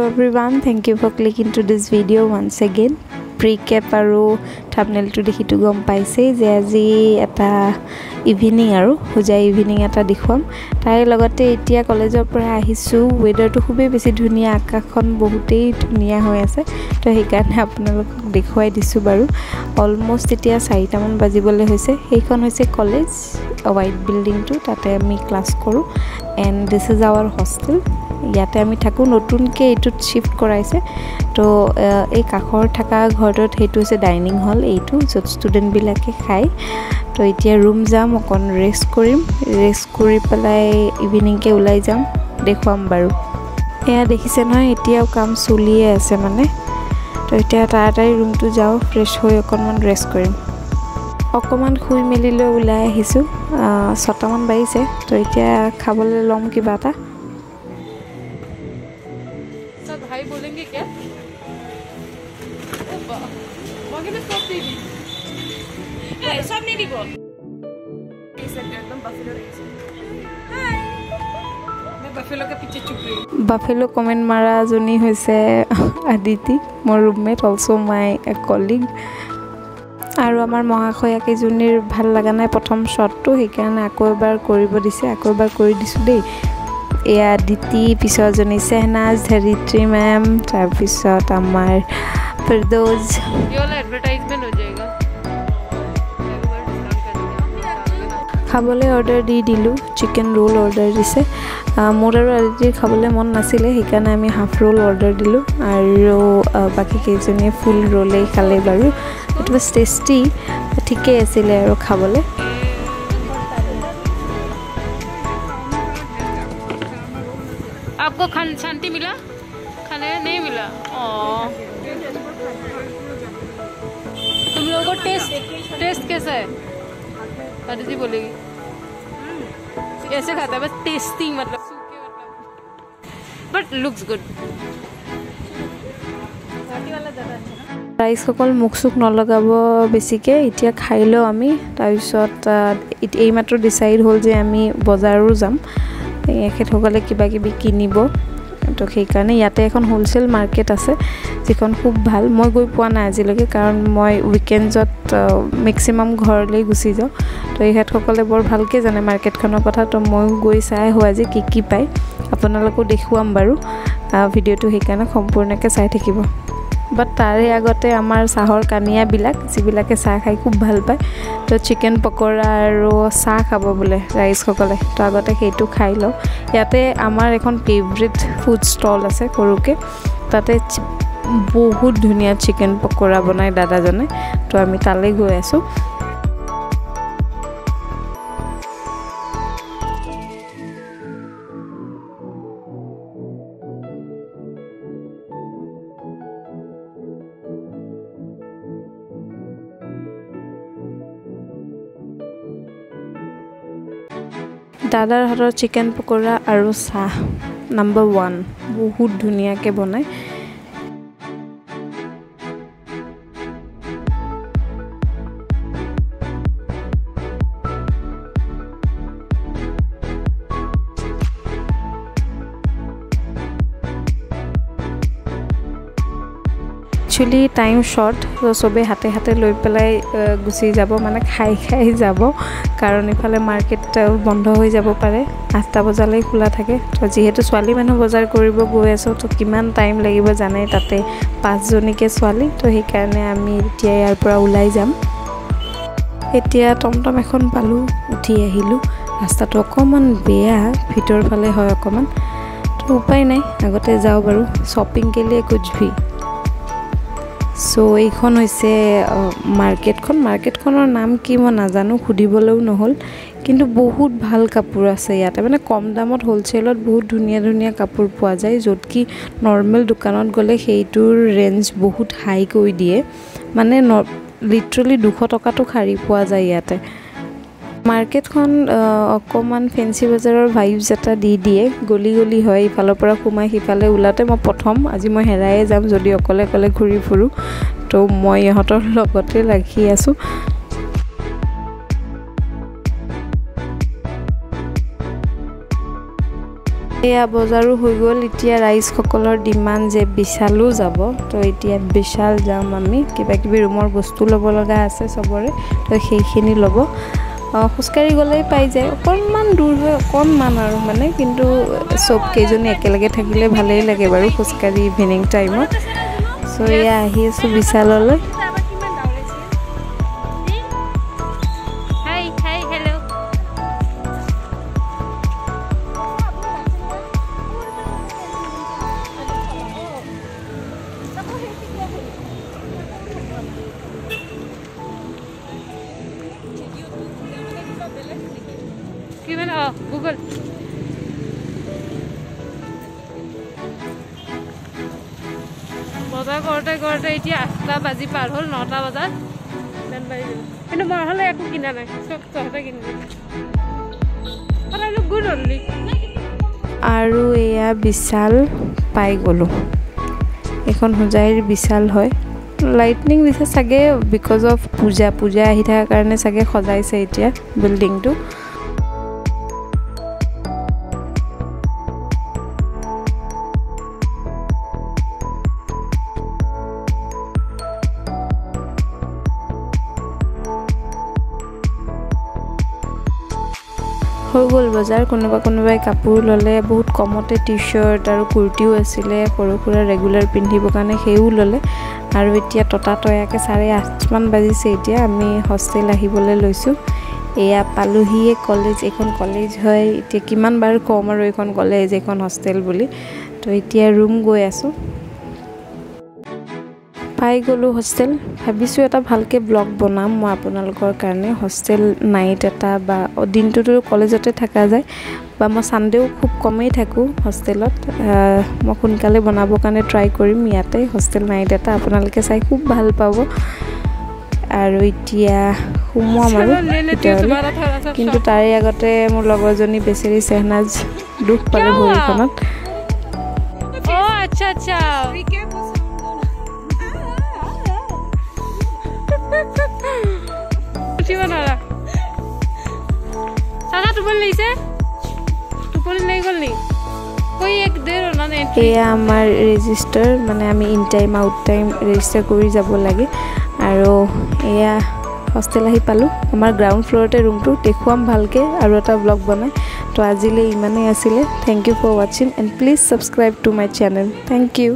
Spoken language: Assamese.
Hello' everyone thank you for click in to this video' once again pre কেপ আৰু থাপনেলটো দেখিটো গম পাইছেই যে আজি এটা ইভিনিং আৰু হোজাই ইভিনিং এটা দেখুৱাম। তাৰে লগতে এতিয়া কলেজৰ পৰা আহিছোঁ। ৱেডাৰটো খুবেই বেছি ধুনীয়া আকাশখন বহুতেই ধুনীয়া হৈ আছে। তো সেইকাৰণে আপোনালোকক দেখুৱাই দিছোঁ বাৰু। অলমষ্ট এতিয়া চাৰিটামান বাজিবলৈ হৈছে। সেইখন হৈছে কলেজ হোৱাইট বিল্ডিংটো তাতে আমি ক্লাছ কৰোঁ। And this is our hostel ইয়াতে আমি থাকোঁ। নতুনকৈ এইটোত শ্বিফ্ট কৰাইছে। তো এই কাষৰ থকা ঘৰটোত সেইটো হৈছে ডাইনিং হল এইটো য'ত ষ্টুডেণ্টবিলাকে খায়। তো এতিয়া ৰুম যাম অকণ ৰেষ্ট কৰিম। ৰেষ্ট কৰি পেলাই ইভিনিংকৈ ওলাই যাম দেখুৱাম বাৰু। এয়া দেখিছে নহয় এতিয়াও কাম চলিয়ে আছে মানে। তো এতিয়া তাড়াতাড়ি ৰুমটো যাওঁ ফ্ৰেছ হৈ অকণমান ৰেষ্ট কৰিম। অকণমান শুই মেলি লৈ ওলাই আহিছোঁ। ছটামান বাজিছে। তো এতিয়া খাবলৈ ল'ম কিবা এটা। Guys, saan nili po? Buffalo comment mara zuni huise aditi mor roommate also my colleague aru amar moha khoya ke junir bhal laga nai prathom shot tu hekan akobar koribo dise akobar kori disu dei e aditi piso zuni sehnaz dharitri ma'am tar piso tamar pardoz yola advertisement ho jay খাবলৈ অৰ্ডাৰ দি দিলোঁ চিকেন ৰোল অৰ্ডাৰ দিছে মোৰ আৰু আদিতিৰ খাবলৈ মন নাছিলে সেইকাৰণে আমি হাফ ৰোল অৰ্ডাৰ দিলোঁ আৰু বাকী কেইজনীয়ে ফুল ৰোলেই খালে বাৰু ইট ৱাজ টেষ্টি ঠিকেই আছিলে আৰু খাবলৈ आपको खान शांति मिला खाने नहीं मिला ओ तुम लोगों को टेस्ट टेस्ट कैसा है अदिति बोलेगी ऐसे खाता है बस टेस्टी मतलब बट लुक्स गुड ৰাইজসকল মুখ চুখ নলগাব বেছিকৈ এতিয়া খাই লওঁ আমি তাৰপিছত এইমাত্ৰ ডিচাইড হ'ল যে আমি বজাৰো যাম এখেতসকলে কিবা কিবি কিনিব তো সেইকাৰণে ইয়াতে এখন হ'লচেল মাৰ্কেট আছে যিখন খুব ভাল। মই গৈ পোৱা নাই আজিলৈকে কাৰণ মই উইকেণ্ডছত মেক্সিমাম ঘৰলৈ গুচি যাওঁ। তো এখেতসকলে বৰ ভালকৈ জানে মাৰ্কেটখনৰ কথা তো ময়ো গৈ চাই আহোঁ আজি কি কি পায়। আপোনালোকো দেখুৱাম বাৰু। ভিডিঅ'টো সেইকাৰণে সম্পূৰ্ণকৈ চাই থাকিব। বাট তাৰে আগতে আমাৰ চাহৰ কানিয়াবিলাক যিবিলাকে চাহ খাই খুব ভাল পায় তো চিকেন পকৰা আৰু চাহ খাব বোলে ৰাইজসকলে। তো আগতে সেইটো খাই লওঁ। ইয়াতে আমাৰ এখন ফেভৰেট ফুড ষ্টল আছে সৰুকৈ। তাতে বহুত ধুনীয়া চিকেন পকৰা বনায় দাদাজনে। তো আমি তালৈ গৈ আছোঁ। দাদাৰ হাতৰ চিকেন পকৰা আৰু চাহ। নাম্বাৰ ওৱান বহুত ধুনীয়াকৈ বনায়। একচুৱেলি টাইম শ্বৰ্ট চবেই হাতে হাতে লৈ পেলাই গুচি যাব মানে খাই খাই যাব। কাৰণ ইফালে মাৰ্কেট বন্ধ হৈ যাব পাৰে আঠটা বজালৈ খোলা থাকে। তো যিহেতু ছোৱালী মানুহ বজাৰ কৰিব গৈ আছোঁ তো কিমান টাইম লাগিব জানে তাতে পাঁচজনীকৈ ছোৱালী। তো সেইকাৰণে আমি এতিয়া ইয়াৰ পৰা ওলাই যাম। এতিয়া টমটম এখন পালোঁ উঠি আহিলোঁ। ৰাস্তাটো অকণমান বেয়া ভিতৰ ফালে হয় অকণমান। তো উপায় নাই আগতে যাওঁ বাৰু। শ্বপিং কেলিয়ে কুছ ভি চ' এইখন হৈছে মাৰ্কেটখন। মাৰ্কেটখনৰ নাম কি মই নাজানো সুধিবলৈও নহ'ল। কিন্তু বহুত ভাল কাপোৰ আছে ইয়াতে। মানে কম দামত হ'লচেলত বহুত ধুনীয়া ধুনীয়া কাপোৰ পোৱা যায় য'ত কি নৰ্মেল দোকানত গ'লে সেইটোৰ ৰেঞ্জ বহুত হাই কৰি দিয়ে। মানে ন লিটাৰেলি দুশ টকাটো শাৰী পোৱা যায় ইয়াতে। মাৰ্কেটখন অকণমান ফেঞ্চি বজাৰৰ ভাইবছ এটা দি দিয়ে। গলি গলি হয় ইফালৰ পৰা সোমাই সিফালে ওলাওঁতে মই প্ৰথম আজি মই হেৰায়ে যাম যদি অকলে অকলে ঘূৰি ফুৰোঁ। তো মই ইহঁতৰ লগতে ৰাখি আছোঁ। এয়া বজাৰো হৈ গ'ল এতিয়া ৰাইজসকলৰ ডিমাণ্ড যে বিশালো যাব। তো এতিয়া বিশাল যাম আমি কিবা কিবি ৰুমৰ বস্তু ল'ব লগা আছে চবৰে তো সেইখিনি ল'ব। খোজকাঢ়ি গ'লেই পাই যায়। অকণমান দূৰ হয় অকণমান আৰু মানে কিন্তু চব কেইজনী একেলগে থাকিলে ভালেই লাগে বাৰু খোজকাঢ়ি ইভিনিং টাইমত চ' এয়া আহি আছোঁ বিশাললৈ। কিমান অঁ গুগল বজাৰ কৰোঁতে কৰোঁতে এতিয়া আঠটা বাজি পাৰ হ'ল নটা বজাত। ইমান বাজি গ'ল। কিন্তু মই হ'লে একো কিনা নাই। চব তহঁতে কিনিবি। গুড অনলি আৰু এয়া বিশাল পাই গ'লোঁ। এইখন হোজাইৰ বিশাল হয়। লাইটনিং দিছে চাগে বিকজ অফ পূজা। পূজা আহি থকাৰ কাৰণে চাগে সজাইছে এতিয়া বিল্ডিংটো হৈ গ'ল বজাৰ কোনোবা কোনোবাই কাপোৰ ল'লে বহুত কমতে টি শ্বাৰ্ট আৰু কুৰ্তিও আছিলে সৰু সুৰা ৰেগুলাৰ পিন্ধিবৰ কাৰণে সেইও ল'লে। আৰু এতিয়া ততা তয়াকৈ চাৰে আঠমান বাজিছে এতিয়া আমি হোষ্টেল আহিবলৈ লৈছোঁ। এয়া পালোহিয়ে কলেজ এইখন কলেজ হয় এতিয়া কিমান বাৰ ক'ম আৰু এইখন কলেজ এইখন হোষ্টেল বুলি। তো এতিয়া ৰুম গৈ আছোঁ। পাই গ'লোঁ হোষ্টেল ভাবিছোঁ এটা ভালকৈ ব্লগ বনাম মই আপোনালোকৰ কাৰণে। হোষ্টেল নাইট এটা বা দিনটোতো কলেজতে থকা যায় বা মই ছানডেও খুব কমেই থাকোঁ হোষ্টেলত মই সোনকালে বনাবৰ কাৰণে ট্ৰাই কৰিম ইয়াতে। হোষ্টেল নাইট এটা আপোনালোকে চাই খুব ভাল পাব। আৰু এতিয়া সোমোৱাম আৰু কিন্তু তাৰে আগতে মোৰ লগৰজনী বেচেৰি চেহনাজ দুখ পালে ভৰিখনত। অঁ আচ্ছা আচ্ছা। লাগিছে? টোপনি লাগি গ'ল নি কৈ এক দেৰ মানে এয়া আমাৰ ৰেজিষ্টাৰ মানে আমি in time out time register কৰি যাব লাগে। আৰু এয়া হোষ্টেল আহি পালোঁ। আমাৰ গ্ৰাউণ্ড ফ্ল'ৰতে ৰুমটো দেখুৱাম ভালকৈ আৰু এটা ব্লগ বনাই। তো আজিলৈ ইমানেই আছিলে। থেংক ইউ ফৰ ৱাচিং and please subscribe to my channel thank you